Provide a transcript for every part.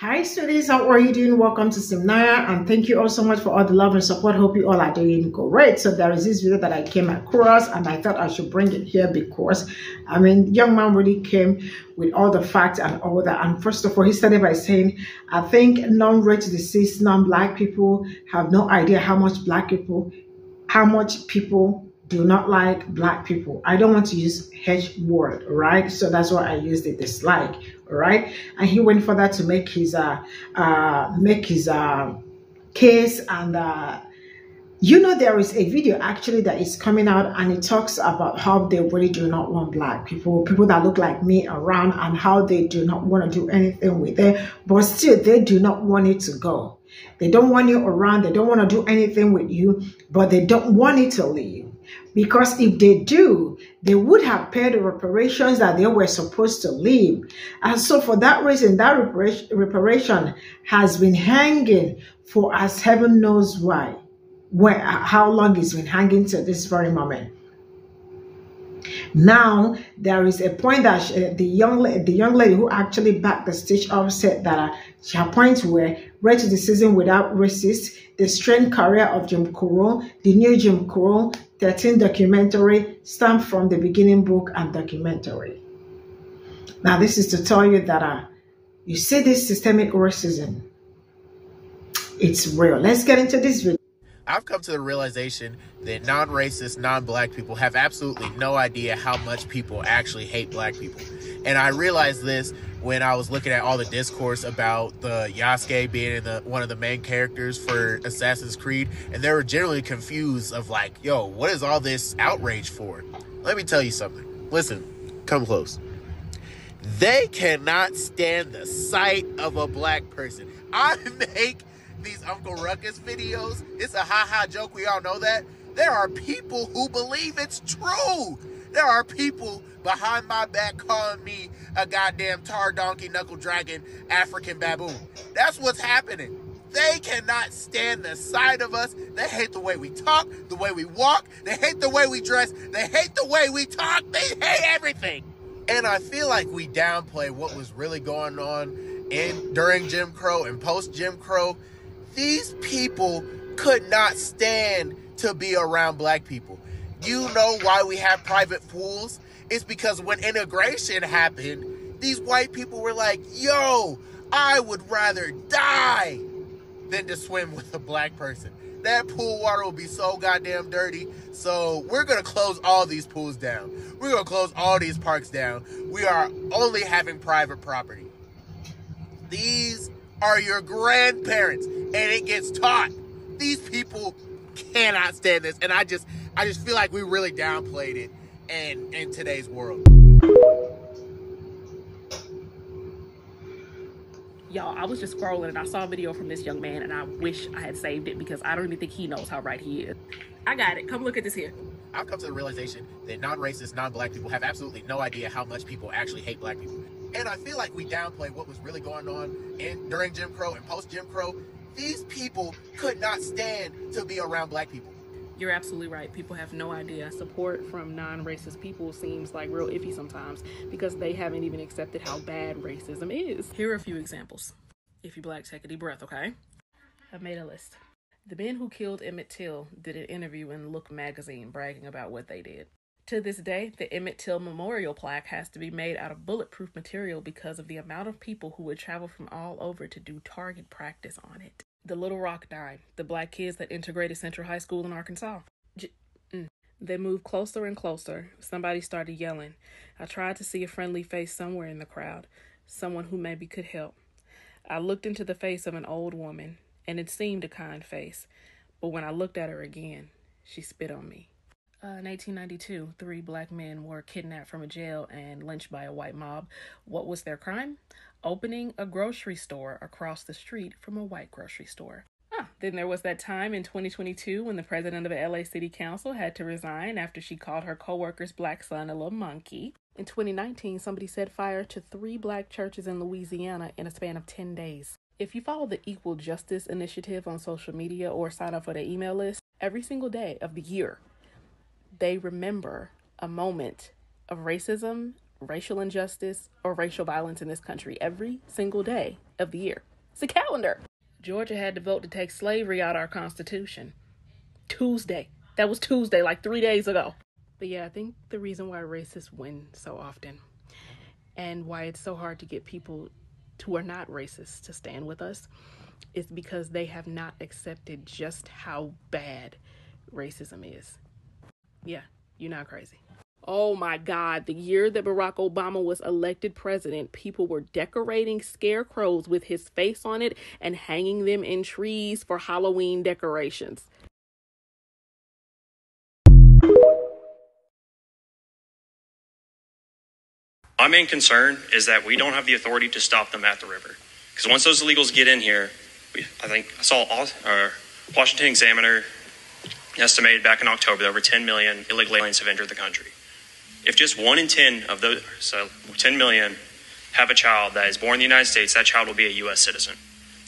Hi, sweeties. How are you doing? Welcome to Cimnanya, and thank you all so much for all the love and support. Hope you all are doing great. So there is this video that I came across, and I thought I should bring it here because, I mean, young man really came with all the facts and all that. And first of all, he started by saying, "I think non-rich, deceased, non-black people have no idea how much black people, how much people." Do not like black people. I don't want to use H word, right? So that's why I used the dislike, right? And he went further to make his uh uh make his uh case and uh you know there is a video actually that is coming out and it talks about how they really do not want black people people that look like me around and how they do not want to do anything with it but still they do not want it to go they don't want you around they don't want to do anything with you but they don't want it to leave because if they do, they would have paid the reparations that they were supposed to leave. And so for that reason, that reparation has been hanging for as heaven knows why, where, how long it's been hanging to this very moment. Now there is a point that she, the young the young lady who actually backed the stitch up said that uh, her points were to the season without racist, the strange career of Jim Crow, the new Jim Crow, 13 documentary, stamped from the beginning book and documentary. Now this is to tell you that uh, you see this systemic racism. It's real. Let's get into this video. I've come to the realization that non racist, non black people have absolutely no idea how much people actually hate black people. And I realized this when I was looking at all the discourse about the Yasuke being the, one of the main characters for Assassin's Creed, and they were generally confused of like, yo, what is all this outrage for? Let me tell you something. Listen, come close. They cannot stand the sight of a black person. I make these Uncle Ruckus videos. It's a ha ha joke. We all know that. There are people who believe it's true. There are people behind my back calling me a goddamn tar donkey knuckle dragon African baboon. That's what's happening. They cannot stand the sight of us. They hate the way we talk, the way we walk. They hate the way we dress. They hate the way we talk. They hate everything. And I feel like we downplay what was really going on in during Jim Crow and post Jim Crow these people could not stand to be around black people. You know why we have private pools? It's because when integration happened, these white people were like, yo, I would rather die than to swim with a black person. That pool water will be so goddamn dirty. So we're gonna close all these pools down. We're gonna close all these parks down. We are only having private property. These are your grandparents and it gets taught. These people cannot stand this. And I just I just feel like we really downplayed it in in today's world. Y'all, I was just scrolling and I saw a video from this young man and I wish I had saved it because I don't even think he knows how right he is. I got it. Come look at this here. I've come to the realization that non-racist, non-black people have absolutely no idea how much people actually hate black people. And I feel like we downplay what was really going on in during Jim Crow and post Jim Crow. These people could not stand to be around black people. You're absolutely right. People have no idea. Support from non-racist people seems like real iffy sometimes because they haven't even accepted how bad racism is. Here are a few examples. If you black, take a deep breath, okay? I've made a list. The men who killed Emmett Till did an interview in Look magazine bragging about what they did. To this day, the Emmett Till Memorial plaque has to be made out of bulletproof material because of the amount of people who would travel from all over to do target practice on it. The Little Rock Nine, the black kids that integrated Central High School in Arkansas. J- mm. They moved closer and closer. Somebody started yelling. I tried to see a friendly face somewhere in the crowd, someone who maybe could help. I looked into the face of an old woman, and it seemed a kind face, but when I looked at her again, she spit on me. Uh, in 1892, three black men were kidnapped from a jail and lynched by a white mob. What was their crime? Opening a grocery store across the street from a white grocery store. Ah, then there was that time in 2022 when the president of the LA City Council had to resign after she called her coworker's black son a little monkey. In 2019, somebody set fire to three black churches in Louisiana in a span of 10 days. If you follow the Equal Justice Initiative on social media or sign up for the email list, every single day of the year, they remember a moment of racism racial injustice or racial violence in this country every single day of the year. It's a calendar. Georgia had to vote to take slavery out of our Constitution. Tuesday. That was Tuesday, like three days ago. But yeah, I think the reason why racists win so often and why it's so hard to get people who are not racist to stand with us is because they have not accepted just how bad racism is. Yeah, you're not crazy. Oh my God, the year that Barack Obama was elected president, people were decorating scarecrows with his face on it and hanging them in trees for Halloween decorations. My main concern is that we don't have the authority to stop them at the river. Because once those illegals get in here, we, I think I saw all, uh, Washington Examiner estimated back in October that over 10 million illegal aliens have entered the country. If just one in 10 of those, so 10 million, have a child that is born in the United States, that child will be a U.S. citizen.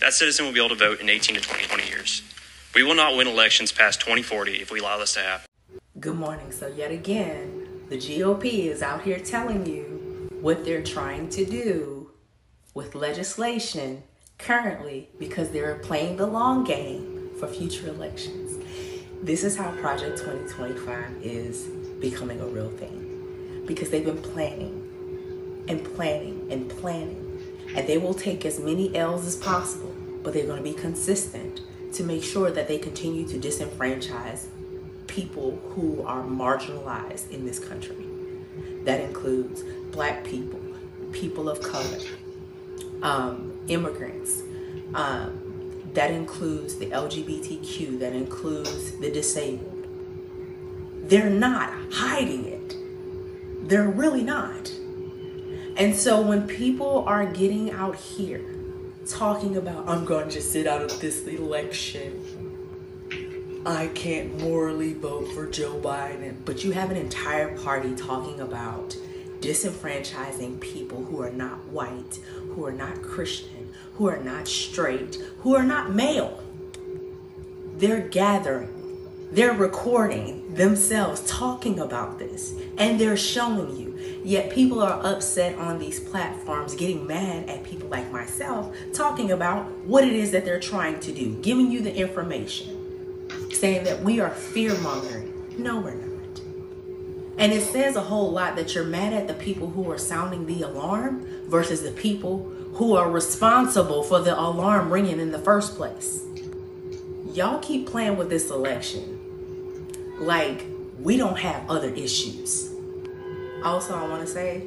That citizen will be able to vote in 18 to 20, 20 years. We will not win elections past 2040 if we allow this to happen. Good morning. So, yet again, the GOP is out here telling you what they're trying to do with legislation currently because they're playing the long game for future elections. This is how Project 2025 is becoming a real thing because they've been planning and planning and planning, and they will take as many L's as possible, but they're going to be consistent to make sure that they continue to disenfranchise people who are marginalized in this country. That includes black people, people of color, um, immigrants. Um, that includes the LGBTQ, that includes the disabled. They're not hiding it. They're really not. And so when people are getting out here talking about, I'm going to just sit out of this election, I can't morally vote for Joe Biden, but you have an entire party talking about disenfranchising people who are not white, who are not Christian, who are not straight, who are not male. They're gathering, they're recording themselves talking about this, and they're showing you. Yet people are upset on these platforms, getting mad at people like myself, talking about what it is that they're trying to do, giving you the information, saying that we are fear mongering. No, we're not. And it says a whole lot that you're mad at the people who are sounding the alarm versus the people who are responsible for the alarm ringing in the first place. Y'all keep playing with this election like we don't have other issues. Also, I want to say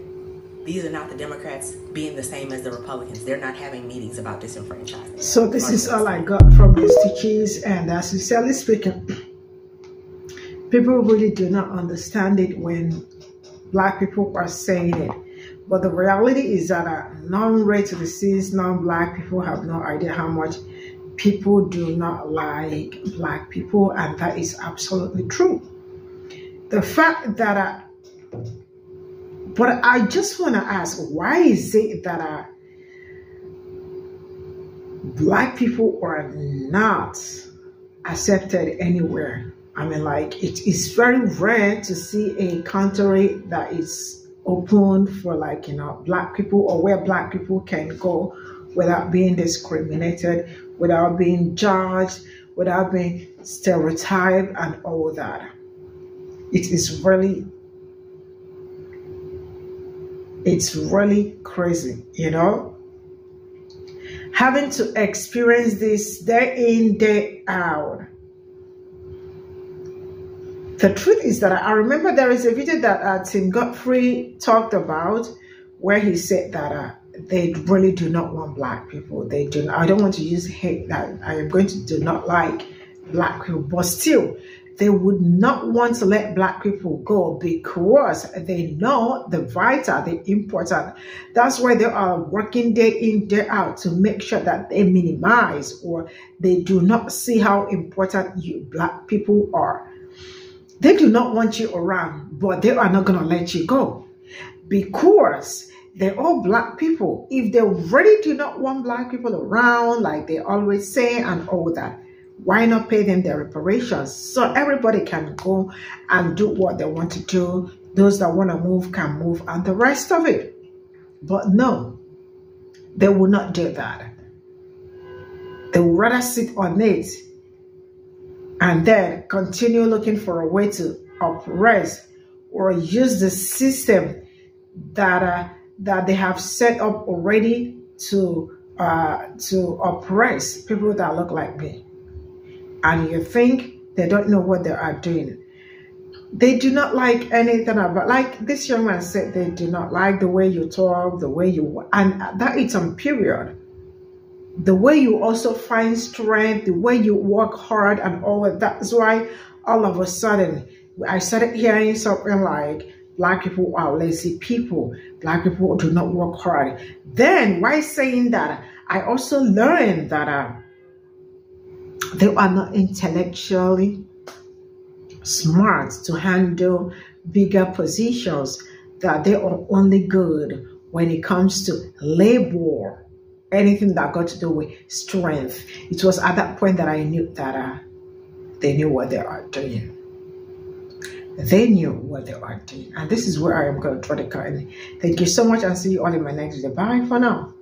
these are not the Democrats being the same as the Republicans. They're not having meetings about disenfranchisement. So this is all I got from the stitches, and as sincerely speaking people really do not understand it when black people are saying it. But the reality is that uh, non-racist, non-black people have no idea how much people do not like black people, and that is absolutely true. The fact that, uh, but I just want to ask, why is it that uh, black people are not accepted anywhere? I mean, like, it is very rare to see a country that is open for, like, you know, black people or where black people can go without being discriminated, without being judged, without being stereotyped, and all that. It is really, it's really crazy, you know? Having to experience this day in, day out the truth is that I remember there is a video that uh, Tim Godfrey talked about where he said that uh, they really do not want black people. They do. Not, I don't want to use hate that I am going to do not like black people, but still, they would not want to let black people go because they know the vital, the important. That's why they are working day in, day out to make sure that they minimize or they do not see how important you black people are. They do not want you around, but they are not going to let you go because they're all black people. If they really do not want black people around, like they always say, and all that, why not pay them their reparations so everybody can go and do what they want to do those that want to move can move and the rest of it. But no, they will not do that. They will rather sit on it and then continue looking for a way to oppress or use the system that uh, that they have set up already to uh, to oppress people that look like me. And you think they don't know what they are doing. They do not like anything about, like this young man said, they do not like the way you talk, the way you, and that is on period. The way you also find strength, the way you work hard and all that. That's why all of a sudden I started hearing something like, black people are lazy people. Black people do not work hard. Then, why saying that? I also learned that uh, they are not intellectually smart to handle bigger positions, that they are only good when it comes to labor, anything that got to do with strength. It was at that point that I knew that uh, they knew what they are doing. They knew what they are doing. And this is where I am going to draw the curtain. Thank you so much and see you all in my next video. Bye for now.